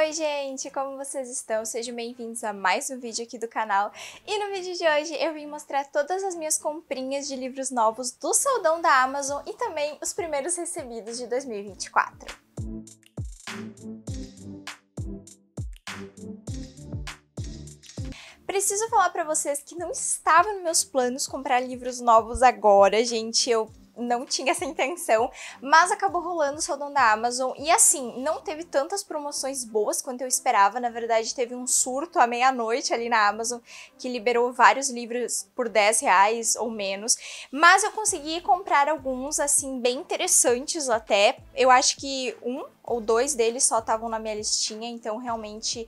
Oi gente, como vocês estão? Sejam bem-vindos a mais um vídeo aqui do canal. E no vídeo de hoje eu vim mostrar todas as minhas comprinhas de livros novos do Saudão da Amazon e também os primeiros recebidos de 2024. Preciso falar para vocês que não estava nos meus planos comprar livros novos agora, gente. Eu não tinha essa intenção, mas acabou rolando saudão da Amazon. E assim, não teve tantas promoções boas quanto eu esperava, na verdade teve um surto à meia-noite ali na Amazon que liberou vários livros por 10 reais ou menos, mas eu consegui comprar alguns assim bem interessantes até, eu acho que um ou dois deles só estavam na minha listinha, então realmente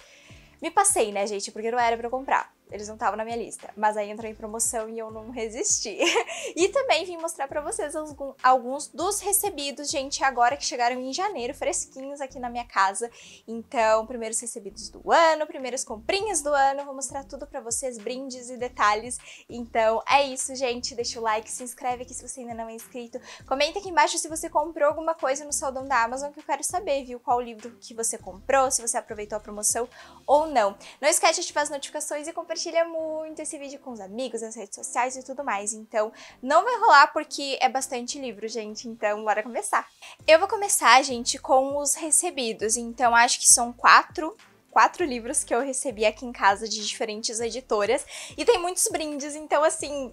me passei, né gente, porque não era para comprar eles não estavam na minha lista. Mas aí entrou em promoção e eu não resisti. e também vim mostrar pra vocês alguns dos recebidos, gente, agora que chegaram em janeiro, fresquinhos aqui na minha casa. Então, primeiros recebidos do ano, primeiras comprinhas do ano, vou mostrar tudo pra vocês, brindes e detalhes. Então, é isso, gente. Deixa o like, se inscreve aqui se você ainda não é inscrito. Comenta aqui embaixo se você comprou alguma coisa no saldão da Amazon, que eu quero saber, viu? Qual livro que você comprou, se você aproveitou a promoção ou não. Não esquece de ativar as notificações e compartilhar compartilha muito esse vídeo com os amigos, nas redes sociais e tudo mais. Então, não vai rolar porque é bastante livro, gente. Então, bora começar. Eu vou começar, gente, com os recebidos. Então, acho que são quatro quatro livros que eu recebi aqui em casa de diferentes editoras. E tem muitos brindes, então assim,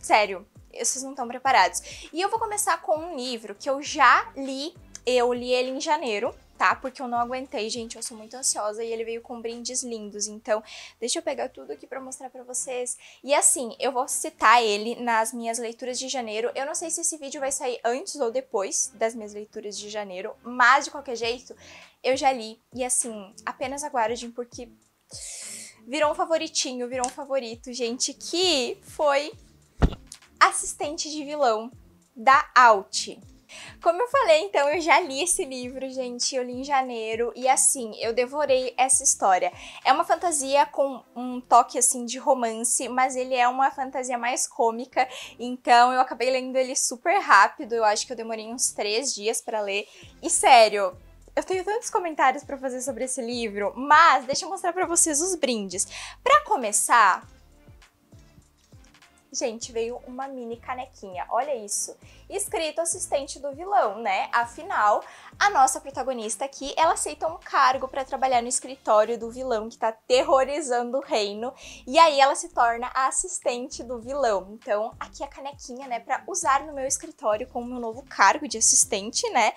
sério, vocês não estão preparados. E eu vou começar com um livro que eu já li, eu li ele em janeiro, tá? Porque eu não aguentei, gente, eu sou muito ansiosa e ele veio com brindes lindos. Então, deixa eu pegar tudo aqui para mostrar para vocês. E assim, eu vou citar ele nas minhas leituras de janeiro. Eu não sei se esse vídeo vai sair antes ou depois das minhas leituras de janeiro, mas de qualquer jeito, eu já li. E assim, apenas aguardem porque virou um favoritinho, virou um favorito, gente, que foi Assistente de Vilão da Alt. Como eu falei, então, eu já li esse livro, gente, eu li em janeiro, e assim, eu devorei essa história. É uma fantasia com um toque, assim, de romance, mas ele é uma fantasia mais cômica, então eu acabei lendo ele super rápido, eu acho que eu demorei uns três dias para ler, e sério, eu tenho tantos comentários para fazer sobre esse livro, mas deixa eu mostrar para vocês os brindes. Para começar, Gente, veio uma mini canequinha, olha isso. Escrito assistente do vilão, né? Afinal, a nossa protagonista aqui, ela aceita um cargo para trabalhar no escritório do vilão que tá terrorizando o reino. E aí ela se torna a assistente do vilão. Então, aqui a canequinha, né, para usar no meu escritório como meu novo cargo de assistente, né?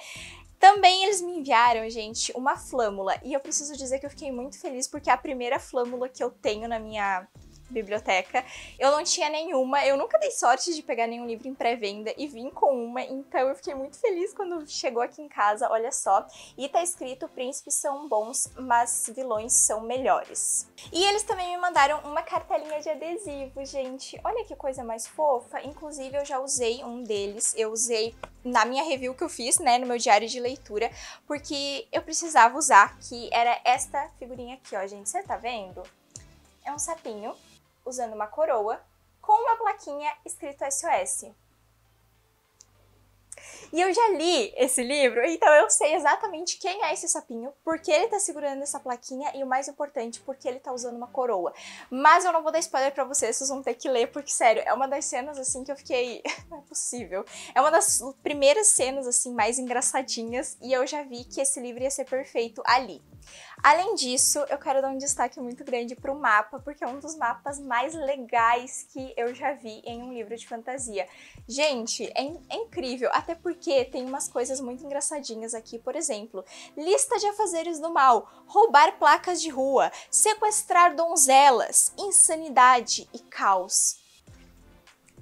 Também eles me enviaram, gente, uma flâmula. E eu preciso dizer que eu fiquei muito feliz porque é a primeira flâmula que eu tenho na minha biblioteca. Eu não tinha nenhuma, eu nunca dei sorte de pegar nenhum livro em pré-venda e vim com uma, então eu fiquei muito feliz quando chegou aqui em casa, olha só. E tá escrito: príncipes são bons, mas vilões são melhores. E eles também me mandaram uma cartelinha de adesivo, gente. Olha que coisa mais fofa. Inclusive, eu já usei um deles, eu usei na minha review que eu fiz, né, no meu diário de leitura, porque eu precisava usar, que era esta figurinha aqui, ó, gente. Você tá vendo? É um sapinho usando uma coroa com uma plaquinha escrito SOS. E eu já li esse livro, então eu sei exatamente quem é esse sapinho, porque ele tá segurando essa plaquinha e o mais importante, porque ele tá usando uma coroa. Mas eu não vou dar spoiler pra vocês, vocês vão ter que ler, porque sério, é uma das cenas assim que eu fiquei. não é possível. É uma das primeiras cenas assim mais engraçadinhas e eu já vi que esse livro ia ser perfeito ali. Além disso, eu quero dar um destaque muito grande para o mapa, porque é um dos mapas mais legais que eu já vi em um livro de fantasia. Gente, é, é incrível, até porque tem umas coisas muito engraçadinhas aqui, por exemplo, lista de afazeres do mal, roubar placas de rua, sequestrar donzelas, insanidade e caos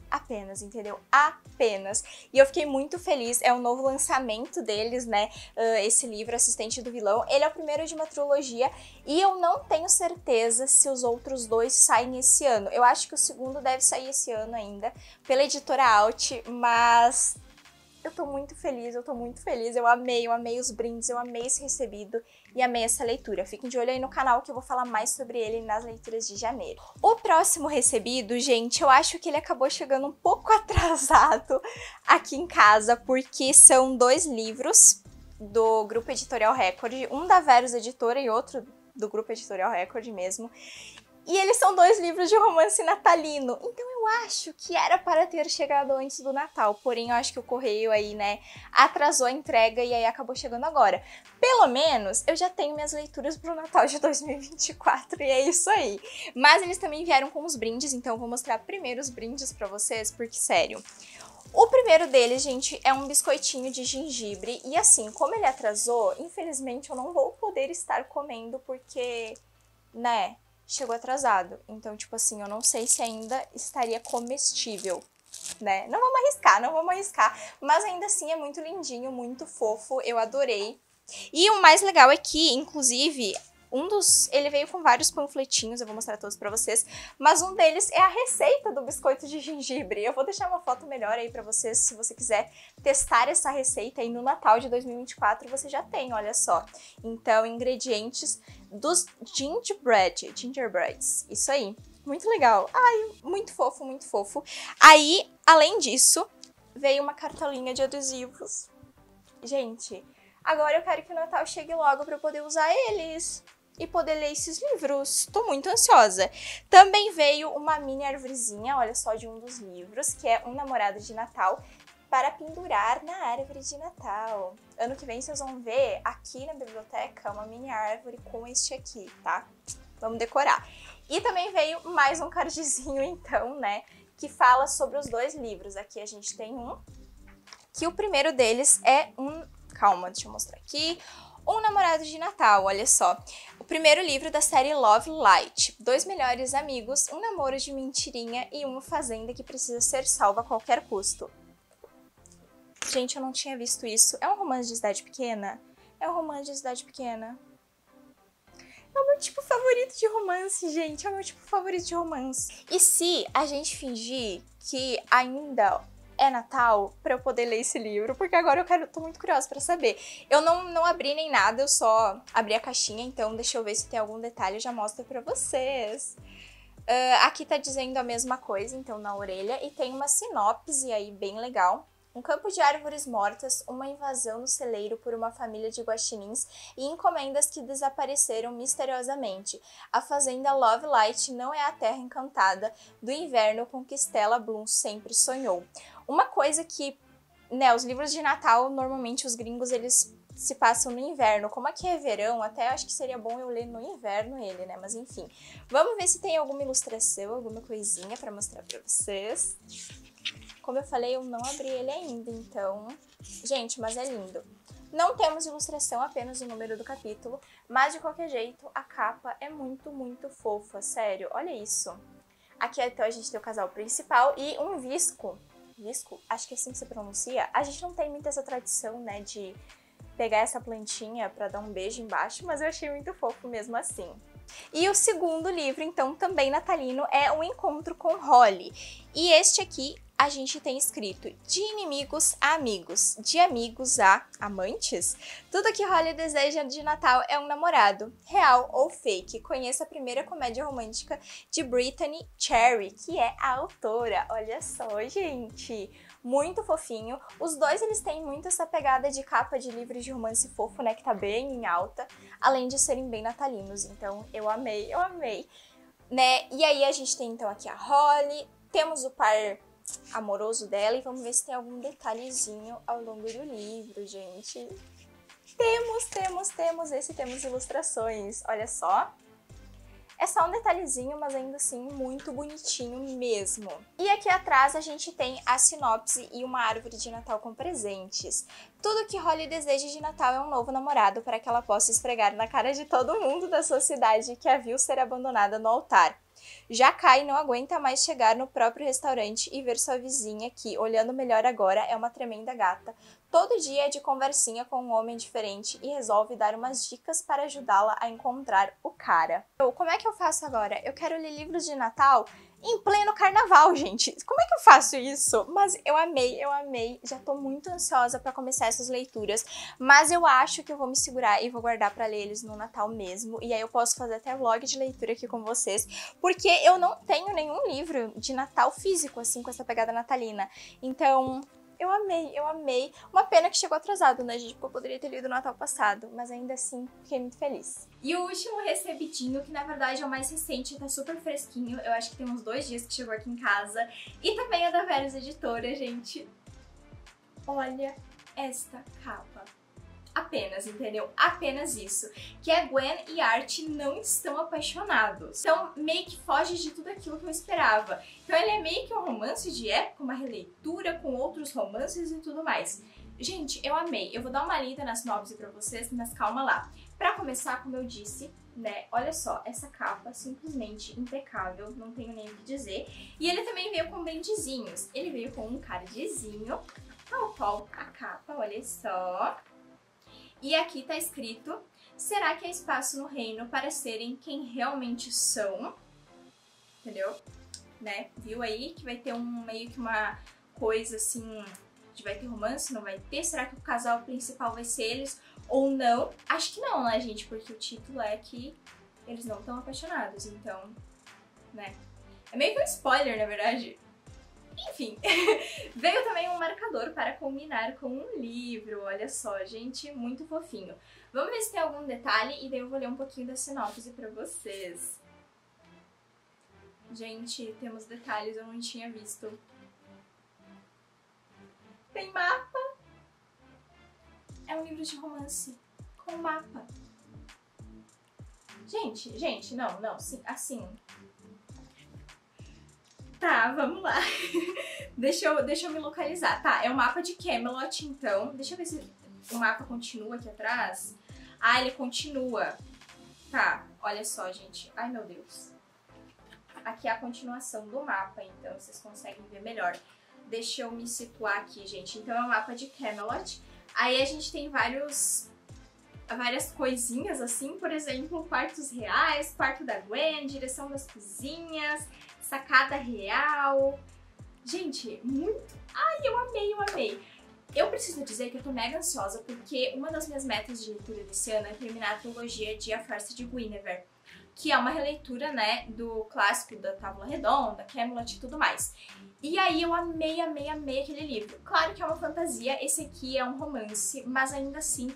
apenas, entendeu? Apenas. E eu fiquei muito feliz, é um novo lançamento deles, né? Uh, esse livro, Assistente do Vilão. Ele é o primeiro de uma trilogia e eu não tenho certeza se os outros dois saem esse ano. Eu acho que o segundo deve sair esse ano ainda, pela editora Alt, mas eu tô muito feliz, eu tô muito feliz. Eu amei, eu amei os brindes, eu amei esse recebido e amei essa leitura. Fiquem de olho aí no canal que eu vou falar mais sobre ele nas leituras de janeiro. O próximo recebido, gente, eu acho que ele acabou chegando um pouco atrasado aqui em casa, porque são dois livros do grupo Editorial Record, um da Verus Editora e outro do grupo Editorial Record mesmo. E eles são dois livros de romance natalino. Então eu acho que era para ter chegado antes do Natal. Porém, eu acho que o correio aí, né, atrasou a entrega e aí acabou chegando agora. Pelo menos eu já tenho minhas leituras pro Natal de 2024 e é isso aí. Mas eles também vieram com os brindes, então eu vou mostrar primeiro os brindes para vocês, porque sério. O primeiro deles, gente, é um biscoitinho de gengibre. E assim, como ele atrasou, infelizmente eu não vou poder estar comendo porque, né, chegou atrasado. Então, tipo assim, eu não sei se ainda estaria comestível, né? Não vamos arriscar, não vamos arriscar. Mas ainda assim é muito lindinho, muito fofo, eu adorei. E o mais legal é que, inclusive, um dos. Ele veio com vários panfletinhos, eu vou mostrar todos pra vocês. Mas um deles é a receita do biscoito de gengibre. Eu vou deixar uma foto melhor aí pra vocês, se você quiser testar essa receita aí no Natal de 2024, você já tem, olha só. Então, ingredientes dos gingerbread, gingerbreads. Isso aí. Muito legal. Ai, muito fofo, muito fofo. Aí, além disso, veio uma cartolinha de adesivos. Gente, agora eu quero que o Natal chegue logo para eu poder usar eles e poder ler esses livros. Tô muito ansiosa. Também veio uma mini árvorezinha, olha só, de um dos livros, que é Um Namorado de Natal, para pendurar na árvore de Natal. Ano que vem vocês vão ver aqui na biblioteca uma mini árvore com este aqui, tá? Vamos decorar. E também veio mais um cardzinho, então, né? Que fala sobre os dois livros. Aqui a gente tem um, que o primeiro deles é um... Calma, deixa eu mostrar aqui. Um Namorado de Natal, olha só. O primeiro livro da série Love Light. Dois melhores amigos, um namoro de mentirinha e uma fazenda que precisa ser salva a qualquer custo. Gente, eu não tinha visto isso. É um romance de cidade pequena? É um romance de cidade pequena. É o meu tipo favorito de romance, gente. É o meu tipo favorito de romance. E se a gente fingir que ainda é Natal para eu poder ler esse livro, porque agora eu quero, tô muito curiosa para saber. Eu não, não abri nem nada, eu só abri a caixinha, então deixa eu ver se tem algum detalhe, eu já mostro para vocês. Uh, aqui tá dizendo a mesma coisa, então na orelha, e tem uma sinopse aí bem legal. Um campo de árvores mortas, uma invasão no celeiro por uma família de guaxinins e encomendas que desapareceram misteriosamente. A fazenda Love Light não é a terra encantada do inverno com que Stella Bloom sempre sonhou. Uma coisa que, né, os livros de Natal, normalmente os gringos, eles se passam no inverno. Como aqui é verão, até acho que seria bom eu ler no inverno ele, né? Mas enfim. Vamos ver se tem alguma ilustração, alguma coisinha para mostrar para vocês. Como eu falei, eu não abri ele ainda, então... Gente, mas é lindo. Não temos ilustração, apenas o número do capítulo, mas de qualquer jeito, a capa é muito, muito fofa, sério, olha isso. Aqui então a gente tem o casal principal e um visco. Visco? Acho que é assim que se pronuncia. A gente não tem muito essa tradição, né, de pegar essa plantinha para dar um beijo embaixo, mas eu achei muito fofo mesmo assim. E o segundo livro, então, também natalino, é O Encontro com Holly. E este aqui a gente tem escrito de inimigos a amigos, de amigos a amantes. Tudo que Holly deseja de Natal é um namorado, real ou fake. Conheça a primeira comédia romântica de Brittany Cherry, que é a autora. Olha só, gente! Muito fofinho. Os dois, eles têm muito essa pegada de capa de livros de romance fofo, né? Que tá bem em alta, além de serem bem natalinos. Então, eu amei, eu amei. Né? E aí, a gente tem, então, aqui a Holly. Temos o par amoroso dela e vamos ver se tem algum detalhezinho ao longo do livro, gente. Temos, temos, temos, esse temos ilustrações, olha só. É só um detalhezinho, mas ainda assim muito bonitinho mesmo. E aqui atrás a gente tem a sinopse e uma árvore de Natal com presentes. Tudo que Holly deseja de Natal é um novo namorado para que ela possa esfregar na cara de todo mundo da sua cidade que a viu ser abandonada no altar. Já Kai não aguenta mais chegar no próprio restaurante e ver sua vizinha, que, olhando melhor agora, é uma tremenda gata. Todo dia é de conversinha com um homem diferente e resolve dar umas dicas para ajudá-la a encontrar o cara. Eu, como é que eu faço agora? Eu quero ler livros de Natal em pleno carnaval, gente. Como é que eu faço isso? Mas eu amei, eu amei. Já tô muito ansiosa para começar essas leituras, mas eu acho que eu vou me segurar e vou guardar para ler eles no Natal mesmo. E aí eu posso fazer até vlog de leitura aqui com vocês, porque eu não tenho nenhum livro de Natal físico assim com essa pegada natalina. Então, eu amei, eu amei. Uma pena que chegou atrasado, né, gente? Porque eu poderia ter lido no Natal passado, mas ainda assim fiquei muito feliz. E o último recebidinho, que na verdade é o mais recente, tá super fresquinho. Eu acho que tem uns dois dias que chegou aqui em casa. E também é da Veras Editora, gente. Olha esta capa apenas, entendeu? Apenas isso. Que é Gwen e Art não estão apaixonados. Então, meio que foge de tudo aquilo que eu esperava. Então, ele é meio que um romance de época, uma releitura com outros romances e tudo mais. Gente, eu amei. Eu vou dar uma lida nas sinopse pra vocês, mas calma lá. Pra começar, como eu disse, né, olha só, essa capa simplesmente impecável, não tenho nem o que dizer. E ele também veio com brendezinhos. Ele veio com um cardzinho, tal qual a capa, olha só. E aqui tá escrito: será que há espaço no reino para serem quem realmente são? Entendeu? Né? Viu aí que vai ter um meio que uma coisa assim de vai ter romance, não vai ter? Será que o casal principal vai ser eles ou não? Acho que não, né, gente? Porque o título é que eles não estão apaixonados, então, né? É meio que um spoiler, na verdade. Enfim, veio também um marcador para combinar com um livro. Olha só, gente, muito fofinho. Vamos ver se tem algum detalhe e daí eu vou ler um pouquinho da sinopse para vocês. Gente, temos detalhes, eu não tinha visto. Tem mapa. É um livro de romance com mapa. Gente, gente, não, não, assim, Tá, vamos lá. deixa, eu, deixa eu me localizar. Tá, é o mapa de Camelot, então. Deixa eu ver se o mapa continua aqui atrás. Ah, ele continua. Tá, olha só, gente. Ai, meu Deus. Aqui é a continuação do mapa, então vocês conseguem ver melhor. Deixa eu me situar aqui, gente. Então é o mapa de Camelot. Aí a gente tem vários várias coisinhas assim, por exemplo, quartos reais, quarto da Gwen, direção das cozinhas, sacada real. Gente, muito. Ai, eu amei, eu amei. Eu preciso dizer que eu tô mega ansiosa porque uma das minhas metas de leitura desse ano é terminar a trilogia de A Farsa de Guinevere, que é uma releitura, né, do clássico da Tábua Redonda, Camelot e tudo mais. E aí eu amei, amei, amei aquele livro. Claro que é uma fantasia, esse aqui é um romance, mas ainda assim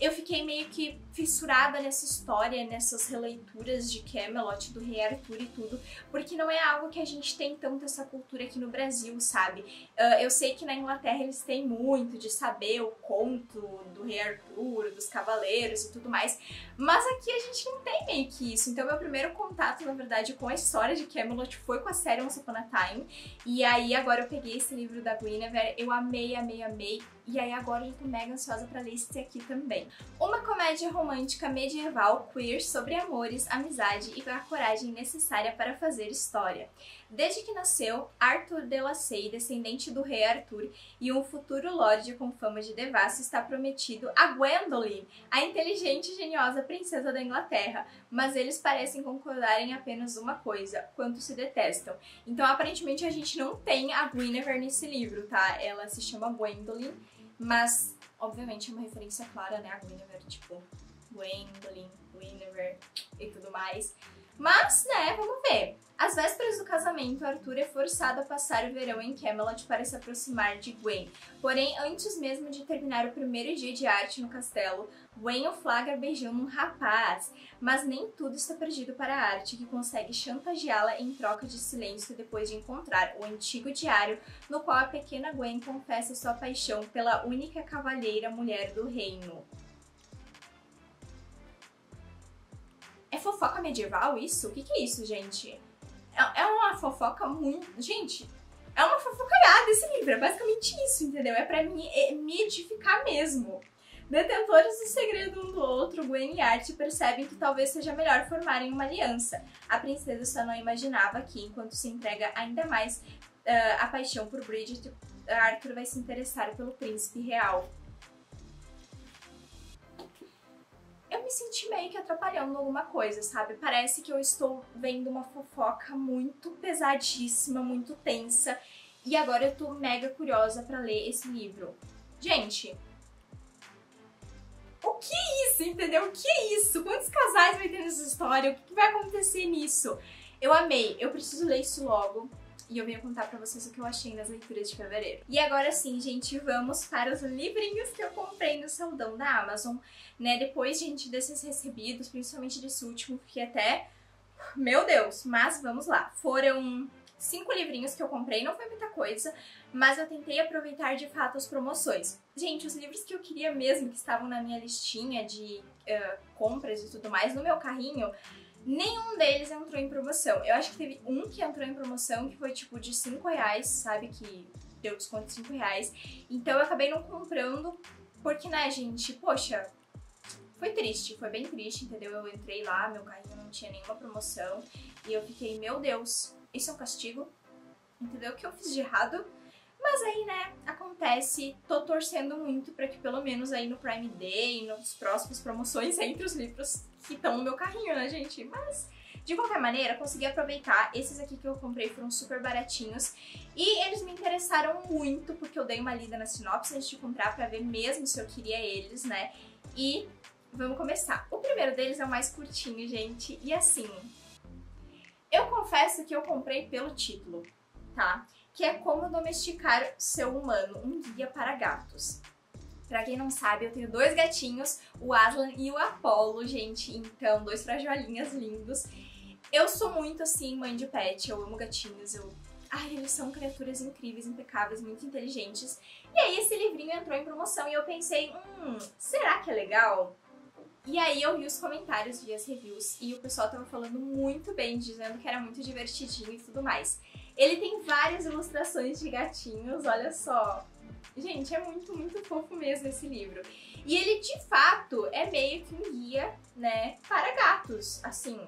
eu fiquei meio que fissurada nessa história, nessas releituras de Camelot, do Rei Arthur e tudo, porque não é algo que a gente tem tanto essa cultura aqui no Brasil, sabe? Uh, eu sei que na Inglaterra eles têm muito de saber o conto do Rei Arthur, dos cavaleiros e tudo mais, mas aqui a gente não tem meio que isso. Então meu primeiro contato, na verdade, com a história de Camelot foi com a série Once Upon a Time, e aí agora eu peguei esse livro da Guinevere, eu amei, amei, amei, e aí agora eu tô mega ansiosa pra ler esse aqui também. Uma comédia romântica medieval queer sobre amores, amizade e a coragem necessária para fazer história. Desde que nasceu, Arthur de Lassay, descendente do rei Arthur e um futuro lorde com fama de devasso, está prometido a Gwendoline, a inteligente e geniosa princesa da Inglaterra, mas eles parecem concordar em apenas uma coisa, quanto se detestam. Então, aparentemente, a gente não tem a Guinevere nesse livro, tá? Ela se chama Gwendoline, mas, obviamente, é uma referência clara, né, a Guinevere, tipo, Gwendolyn, Guinevere e tudo mais. Mas, né, vamos ver. Às vésperas do casamento, Arthur é forçado a passar o verão em Camelot para se aproximar de Gwen. Porém, antes mesmo de terminar o primeiro dia de arte no castelo, Gwen o flagra beijando um rapaz. Mas nem tudo está perdido para a arte, que consegue chantageá-la em troca de silêncio depois de encontrar o antigo diário no qual a pequena Gwen confessa sua paixão pela única cavalheira mulher do reino. É fofoca medieval isso? O que, que é isso, gente? É, é uma fofoca muito. Gente, é uma fofocaiada esse livro. É basicamente isso, entendeu? É pra mim é me edificar mesmo. Detentores do segredo um do outro, Gwen e Art percebem que talvez seja melhor formarem uma aliança. A princesa só não imaginava que, enquanto se entrega ainda mais uh, a paixão por Bridget, Arthur vai se interessar pelo príncipe real. Me senti meio que atrapalhando alguma coisa, sabe? Parece que eu estou vendo uma fofoca muito pesadíssima, muito tensa, e agora eu tô mega curiosa para ler esse livro. Gente, o que é isso, entendeu? O que é isso? Quantos casais vai ter nessa história? O que vai acontecer nisso? Eu amei, eu preciso ler isso logo. E eu venho contar pra vocês o que eu achei das leituras de fevereiro. E agora sim, gente, vamos para os livrinhos que eu comprei no saldão da Amazon, né? Depois, gente, desses recebidos, principalmente desse último, fiquei até... Meu Deus! Mas vamos lá. Foram cinco livrinhos que eu comprei, não foi muita coisa, mas eu tentei aproveitar de fato as promoções. Gente, os livros que eu queria mesmo, que estavam na minha listinha de uh, compras e tudo mais, no meu carrinho, nenhum deles entrou em promoção. Eu acho que teve um que entrou em promoção que foi tipo de 5 reais, sabe? Que deu desconto de 5 reais. Então eu acabei não comprando, porque, né, gente, poxa, foi triste, foi bem triste, entendeu? Eu entrei lá, meu carrinho não tinha nenhuma promoção e eu fiquei, meu Deus, isso é um castigo? Entendeu? O que eu fiz de errado? Mas aí, né, acontece, tô torcendo muito para que pelo menos aí no Prime Day, nos próximos promoções, entre os livros que estão no meu carrinho, né, gente? Mas, de qualquer maneira, consegui aproveitar. Esses aqui que eu comprei foram super baratinhos e eles me interessaram muito porque eu dei uma lida na sinopse antes de comprar para ver mesmo se eu queria eles, né? E vamos começar. O primeiro deles é o mais curtinho, gente, e assim... Eu confesso que eu comprei pelo título, tá? Que é Como Domesticar Seu Humano, um guia para gatos. Pra quem não sabe, eu tenho dois gatinhos, o Aslan e o Apollo, gente, então, dois frajolinhas lindos. Eu sou muito, assim, mãe de pet, eu amo gatinhos, eu... Ai, eles são criaturas incríveis, impecáveis, muito inteligentes. E aí esse livrinho entrou em promoção e eu pensei, hum, será que é legal? E aí eu vi os comentários, vi as reviews e o pessoal tava falando muito bem, dizendo que era muito divertidinho e tudo mais. Ele tem várias ilustrações de gatinhos, olha só. Gente, é muito, muito fofo mesmo esse livro. E ele, de fato, é meio que um guia, né, para gatos, assim,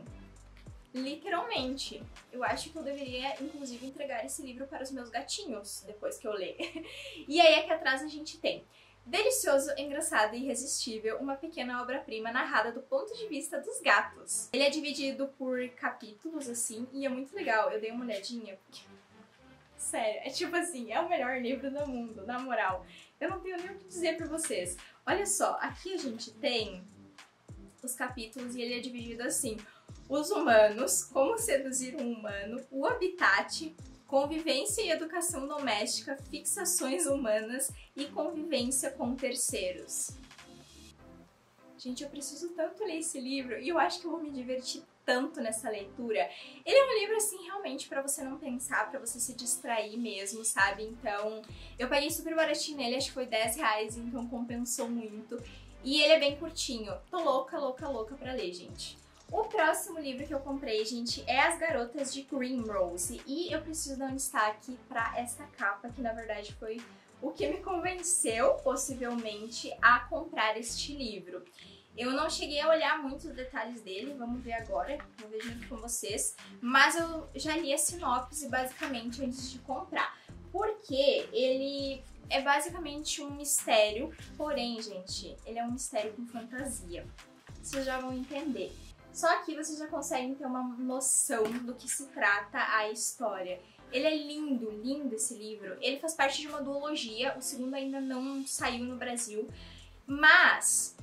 literalmente. Eu acho que eu deveria, inclusive, entregar esse livro para os meus gatinhos, depois que eu ler. e aí, aqui atrás a gente tem Delicioso, engraçado e irresistível, uma pequena obra-prima narrada do ponto de vista dos gatos. Ele é dividido por capítulos, assim, e é muito legal. Eu dei uma olhadinha, porque... Sério, é tipo assim, é o melhor livro do mundo, na moral. Eu não tenho nem o que dizer pra vocês. Olha só, aqui a gente tem os capítulos e ele é dividido assim. Os humanos, como seduzir um humano, o habitat, convivência e educação doméstica, fixações humanas e convivência com terceiros. Gente, eu preciso tanto ler esse livro e eu acho que eu vou me divertir tanto nessa leitura. Ele é um livro, assim, realmente para você não pensar, para você se distrair mesmo, sabe? Então, eu paguei super baratinho nele, acho que foi 10 reais, então compensou muito. E ele é bem curtinho. Tô louca, louca, louca pra ler, gente. O próximo livro que eu comprei, gente, é As Garotas de Green Rose. E eu preciso dar um destaque para essa capa, que na verdade foi o que me convenceu, possivelmente, a comprar este livro. Eu não cheguei a olhar muito os detalhes dele, vamos ver agora, vou ver junto com vocês. Mas eu já li a sinopse, basicamente, antes de comprar. Porque ele é basicamente um mistério, porém, gente, ele é um mistério com fantasia. Vocês já vão entender. Só aqui vocês já conseguem ter uma noção do que se trata a história. Ele é lindo, lindo esse livro. Ele faz parte de uma duologia, o segundo ainda não saiu no Brasil. Mas,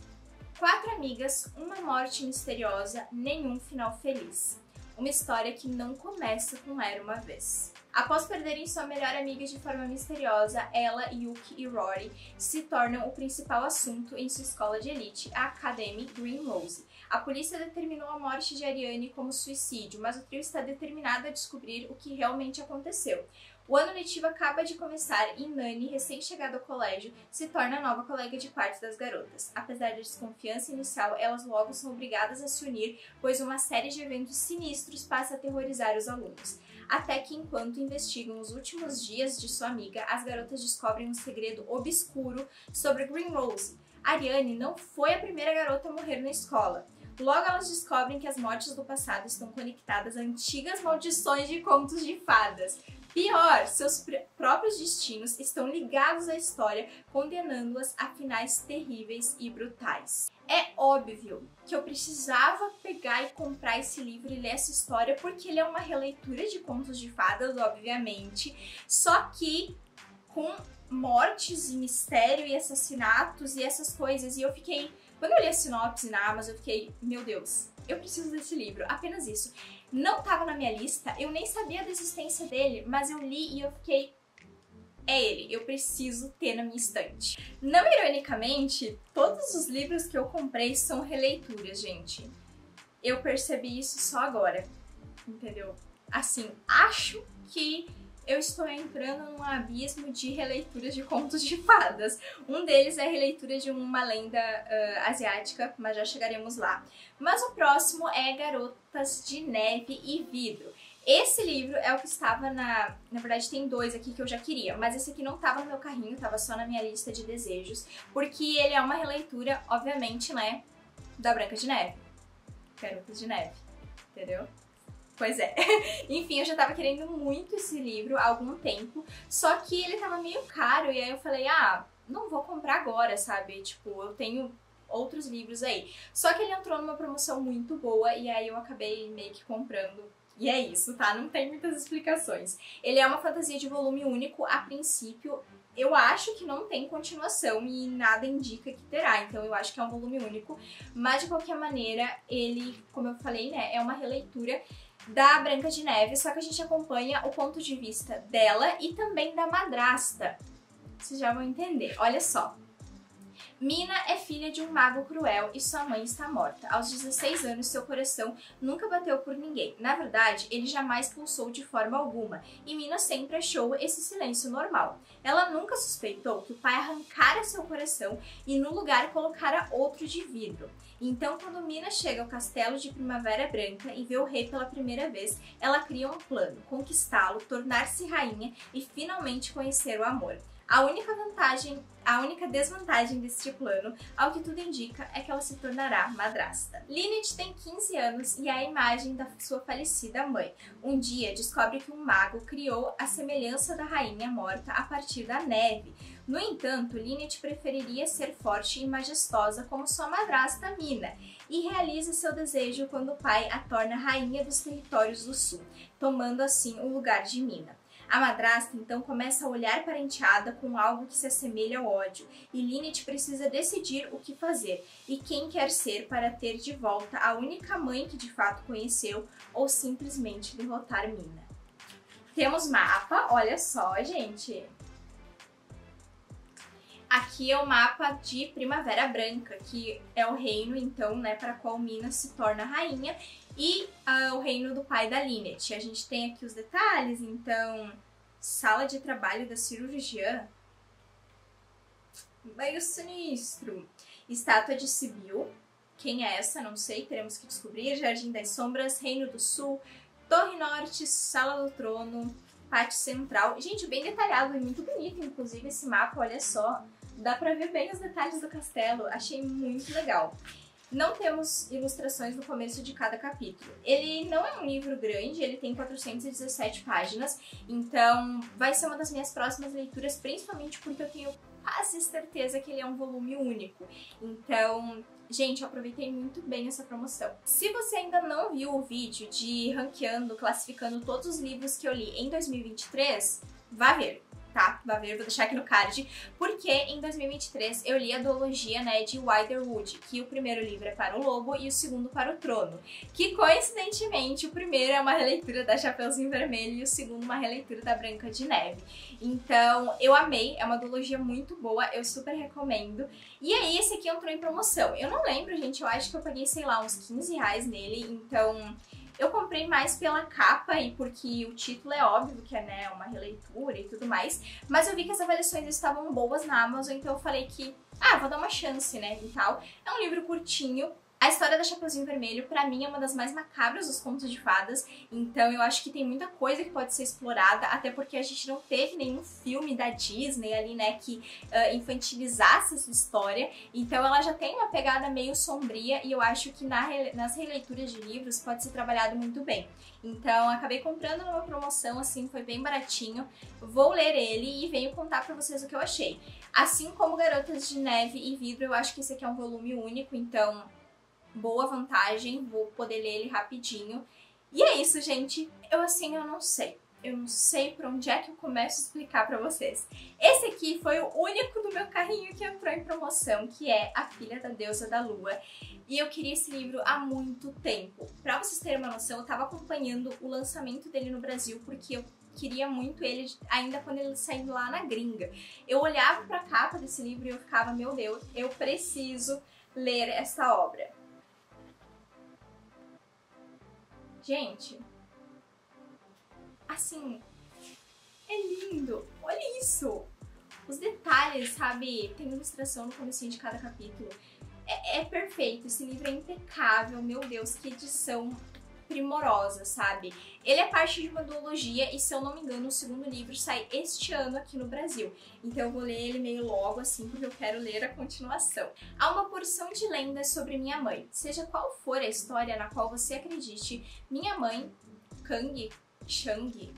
quatro amigas, uma morte misteriosa, nenhum final feliz. Uma história que não começa com Era Uma Vez. Após perderem sua melhor amiga de forma misteriosa, ela, Yuki e Rory se tornam o principal assunto em sua escola de elite, a Academy Green Rose. A polícia determinou a morte de Ariane como suicídio, mas o trio está determinado a descobrir o que realmente aconteceu. O ano letivo acaba de começar e Nani, recém-chegada ao colégio, se torna a nova colega de quarto das garotas. Apesar da desconfiança inicial, elas logo são obrigadas a se unir, pois uma série de eventos sinistros passa a aterrorizar os alunos. Até que, enquanto investigam os últimos dias de sua amiga, as garotas descobrem um segredo obscuro sobre Green Rose. Ariane não foi a primeira garota a morrer na escola. Logo elas descobrem que as mortes do passado estão conectadas a antigas maldições de contos de fadas. Pior, seus próprios destinos estão ligados à história, condenando-as a finais terríveis e brutais. É óbvio que eu precisava pegar e comprar esse livro e ler essa história porque ele é uma releitura de contos de fadas, obviamente, só que com mortes e mistério e assassinatos e essas coisas. E eu fiquei, Quando eu li a sinopse na Amazon, eu fiquei, meu Deus, eu preciso desse livro, apenas isso. Não tava na minha lista, eu nem sabia da existência dele, mas eu li e eu fiquei, é ele, eu preciso ter na minha estante. Não ironicamente, todos os livros que eu comprei são releituras, gente. Eu percebi isso só agora, entendeu? Assim, acho que eu estou entrando num abismo de releituras de contos de fadas. Um deles é a releitura de uma lenda uh, asiática, mas já chegaremos lá. Mas o próximo é Garotas de Neve e Vidro. Esse livro é o que estava na. Na verdade, tem dois aqui que eu já queria, mas esse aqui não estava no meu carrinho, estava só na minha lista de desejos, porque ele é uma releitura, obviamente, né? Da Branca de Neve. Garotas de Neve. Entendeu? Pois é. Enfim, eu já tava querendo muito esse livro há algum tempo, só que ele tava meio caro e aí eu falei, ah, não vou comprar agora, sabe? Tipo, eu tenho outros livros aí. Só que ele entrou numa promoção muito boa e aí eu acabei meio que comprando. E é isso, tá? Não tem muitas explicações. Ele é uma fantasia de volume único a princípio. Eu acho que não tem continuação e nada indica que terá, então eu acho que é um volume único. Mas de qualquer maneira, ele, como eu falei, né, é uma releitura da Branca de Neve, só que a gente acompanha o ponto de vista dela e também da madrasta. Vocês já vão entender. Olha só. Mina é filha de um mago cruel e sua mãe está morta. Aos 16 anos, seu coração nunca bateu por ninguém. Na verdade, ele jamais pulsou de forma alguma, e Mina sempre achou esse silêncio normal. Ela nunca suspeitou que o pai arrancara seu coração e no lugar colocara outro de vidro. Então, quando Mina chega ao castelo de Primavera Branca e vê o rei pela primeira vez, ela cria um plano: conquistá-lo, tornar-se rainha e finalmente conhecer o amor. A única vantagem, a única desvantagem deste plano, ao que tudo indica, é que ela se tornará madrasta. Lynette tem 15 anos e é a imagem da sua falecida mãe. Um dia descobre que um mago criou a semelhança da rainha morta a partir da neve. No entanto, Lynette preferiria ser forte e majestosa como sua madrasta Mina, e realiza seu desejo quando o pai a torna rainha dos territórios do sul, tomando assim o lugar de Mina. A madrasta então começa a olhar para a enteada com algo que se assemelha ao ódio, e Lynette precisa decidir o que fazer e quem quer ser para ter de volta a única mãe que de fato conheceu ou simplesmente derrotar Mina. Temos mapa, olha só, gente. Aqui é o mapa de Primavera Branca, que é o reino, então, né, para qual Mina se torna rainha, e uh, o reino do pai da Lynette. A gente tem aqui os detalhes, então, sala de trabalho da cirurgiã, meio sinistro. Estátua de Sibyl, quem é essa? Não sei, teremos que descobrir. Jardim das Sombras, Reino do Sul, Torre Norte, Sala do Trono, Pátio Central. Gente, bem detalhado e muito bonito, inclusive, esse mapa, olha só. Dá pra ver bem os detalhes do castelo, achei muito legal. Não temos ilustrações no começo de cada capítulo. Ele não é um livro grande, ele tem 417 páginas, então vai ser uma das minhas próximas leituras, principalmente porque eu tenho quase certeza que ele é um volume único. Então, gente, eu aproveitei muito bem essa promoção. Se você ainda não viu o vídeo de ranqueando, classificando todos os livros que eu li em 2023, vá ver tá? Vai ver, vou deixar aqui no card. Porque em 2023 eu li a duologia, né, de Widerwood, que o primeiro livro é para o Lobo e o segundo para o Trono. Que coincidentemente o primeiro é uma releitura da Chapeuzinho Vermelho e o segundo uma releitura da Branca de Neve. Então eu amei, é uma duologia muito boa, eu super recomendo. E aí esse aqui entrou em promoção. Eu não lembro, gente, eu acho que eu paguei, sei lá, uns 15 reais nele, então eu comprei mais pela capa e porque o título é óbvio que é né, uma releitura e tudo mais, mas eu vi que as avaliações estavam boas na Amazon, então eu falei que, ah, vou dar uma chance, né, e tal. É um livro curtinho, a história da Chapeuzinho Vermelho, para mim, é uma das mais macabras dos contos de fadas, então eu acho que tem muita coisa que pode ser explorada, até porque a gente não teve nenhum filme da Disney ali, né, que uh, infantilizasse essa história, então ela já tem uma pegada meio sombria e eu acho que na, nas releituras de livros pode ser trabalhado muito bem. Então acabei comprando numa promoção, assim, foi bem baratinho, vou ler ele e venho contar pra vocês o que eu achei. Assim como Garotas de Neve e Vidro, eu acho que esse aqui é um volume único, então boa vantagem, vou poder ler ele rapidinho. E é isso, gente. Eu assim, eu não sei. eu não sei por onde é que eu começo a explicar para vocês. Esse aqui foi o único do meu carrinho que entrou em promoção, que é A Filha da Deusa da Lua. E eu queria esse livro há muito tempo. Para vocês terem uma noção, eu tava acompanhando o lançamento dele no Brasil, porque eu queria muito ele ainda quando ele saindo lá na gringa. Eu olhava para a capa desse livro e eu ficava, meu Deus, eu preciso ler essa obra. Gente, assim, é lindo. Olha isso. Os detalhes, sabe? Tem ilustração no começo de cada capítulo. É, é, perfeito, esse livro é impecável, meu Deus, que edição primorosa, sabe? Ele é parte de uma duologia e, se eu não me engano, o segundo livro sai este ano aqui no Brasil. Então eu vou ler ele meio logo assim, porque eu quero ler a continuação. Há uma porção de lendas sobre minha mãe. Seja qual for a história na qual você acredite, minha mãe, Kang, Chang,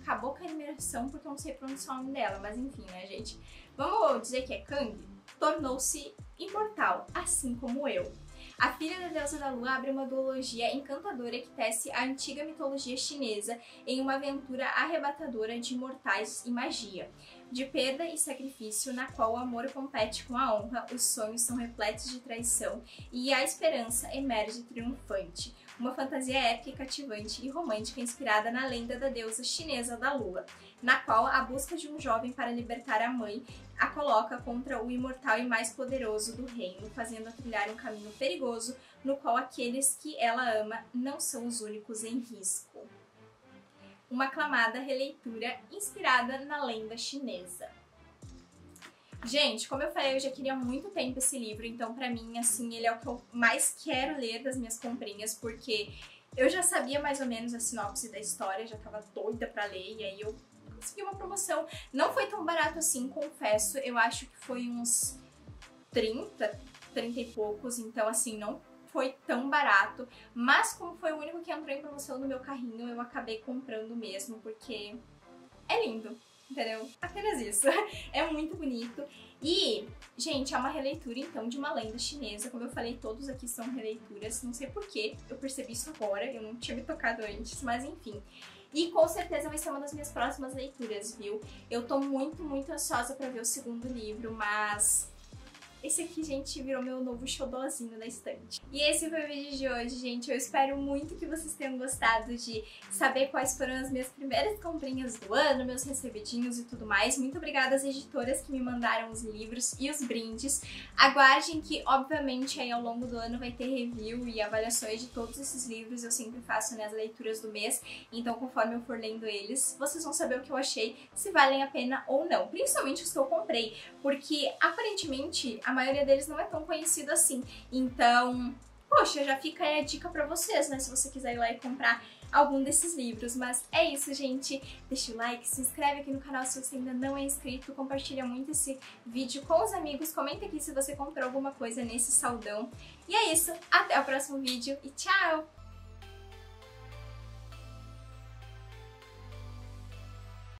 acabou com a imersão porque eu não sei pronunciar o nome dela, mas enfim, né, gente? Vamos dizer que é Kang? Tornou-se imortal, assim como eu. A filha da deusa da lua abre uma duologia encantadora que tece a antiga mitologia chinesa em uma aventura arrebatadora de mortais e magia, de perda e sacrifício, na qual o amor compete com a honra, os sonhos são repletos de traição e a esperança emerge triunfante. Uma fantasia épica, cativante e romântica inspirada na lenda da deusa chinesa da lua, na qual a busca de um jovem para libertar a mãe a coloca contra o imortal e mais poderoso do reino, fazendo-a trilhar um caminho perigoso no qual aqueles que ela ama não são os únicos em risco. Uma aclamada releitura inspirada na lenda chinesa. Gente, como eu falei, eu já queria há muito tempo esse livro, então para mim, assim, ele é o que eu mais quero ler das minhas comprinhas, porque eu já sabia mais ou menos a sinopse da história, já tava doida pra ler, e aí eu consegui uma promoção. Não foi tão barato assim, confesso, eu acho que foi uns 30, 30 e poucos, então assim, não foi tão barato, mas como foi o único que entrou em promoção no meu carrinho, eu acabei comprando mesmo, porque é lindo entendeu? Apenas isso. É muito bonito. E, gente, é uma releitura, então, de uma lenda chinesa. Como eu falei, todos aqui são releituras. Não sei porquê, eu percebi isso agora, eu não tinha me tocado antes, mas enfim. E com certeza vai ser uma das minhas próximas leituras, viu? Eu tô muito, muito ansiosa pra ver o segundo livro, mas esse aqui, gente, virou meu novo xodózinho na estante. E esse foi o vídeo de hoje, gente. Eu espero muito que vocês tenham gostado de saber quais foram as minhas primeiras comprinhas do ano, meus recebidinhos e tudo mais. Muito obrigada às editoras que me mandaram os livros e os brindes. Aguardem que, obviamente, aí ao longo do ano vai ter review e avaliações de todos esses livros. Eu sempre faço né, leituras do mês, então conforme eu for lendo eles, vocês vão saber o que eu achei, se valem a pena ou não. Principalmente os que eu comprei, porque aparentemente a maioria deles não é tão conhecido assim. Então, poxa, já fica aí a dica pra vocês, né? Se você quiser ir lá e comprar algum desses livros. Mas é isso, gente. Deixa o like, se inscreve aqui no canal se você ainda não é inscrito, compartilha muito esse vídeo com os amigos, comenta aqui se você comprou alguma coisa nesse saldão. E é isso, até o próximo vídeo e tchau!